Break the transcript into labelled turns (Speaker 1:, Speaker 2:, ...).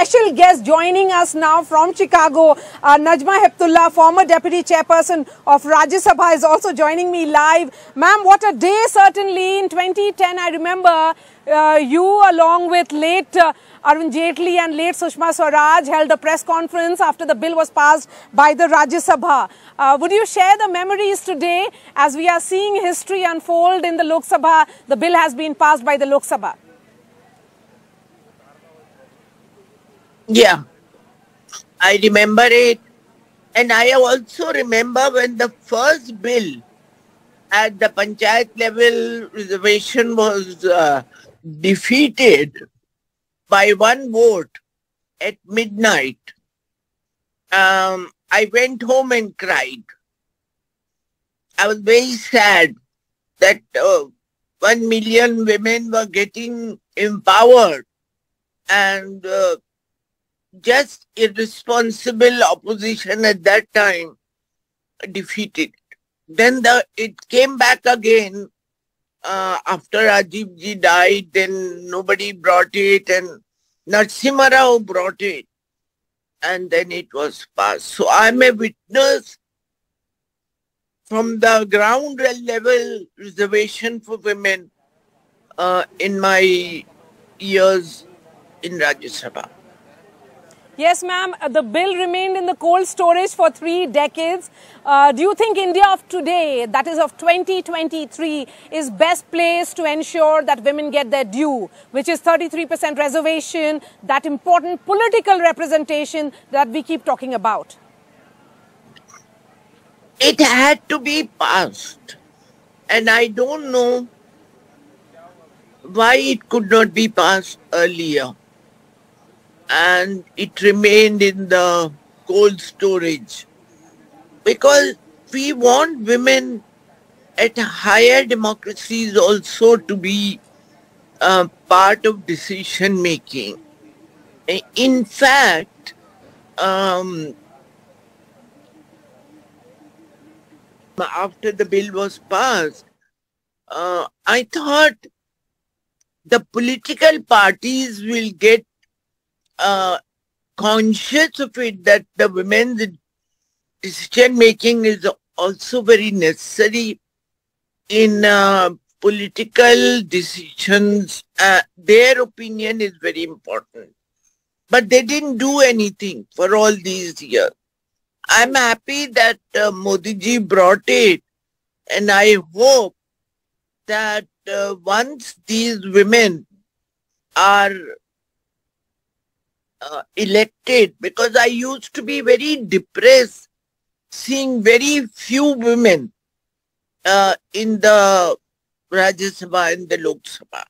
Speaker 1: special guest joining us now from Chicago. Uh, Najma Heptulla, former deputy chairperson of Rajya Sabha, is also joining me live. Ma'am, what a day certainly. In 2010, I remember uh, you along with late uh, Arun Jaitley and late Sushma Swaraj held a press conference after the bill was passed by the Rajya Sabha. Uh, would you share the memories today as we are seeing history unfold in the Lok Sabha? The bill has been passed by the Lok Sabha.
Speaker 2: Yeah, I remember it. And I also remember when the first bill at the panchayat level reservation was uh, defeated by one vote at midnight. Um, I went home and cried. I was very sad that uh, one million women were getting empowered and uh, just irresponsible opposition at that time defeated. Then the it came back again uh, after Rajiv ji died. Then nobody brought it, and Narasimha Rao brought it, and then it was passed. So I'm a witness from the ground level reservation for women uh, in my years in Rajya Sabha.
Speaker 1: Yes, ma'am. Uh, the bill remained in the cold storage for three decades. Uh, do you think India of today, that is of 2023, is best placed to ensure that women get their due, which is 33% reservation, that important political representation that we keep talking about?
Speaker 2: It had to be passed. And I don't know why it could not be passed earlier and it remained in the cold storage because we want women at higher democracies also to be uh, part of decision making. In fact, um, after the bill was passed, uh, I thought the political parties will get uh, conscious of it that the women's decision making is also very necessary in uh, political decisions. Uh, their opinion is very important. But they didn't do anything for all these years. I'm happy that uh, Modi ji brought it, and I hope that uh, once these women are uh, elected because I used to be very depressed seeing very few women uh, in the Rajya Sabha and the Lok Sabha.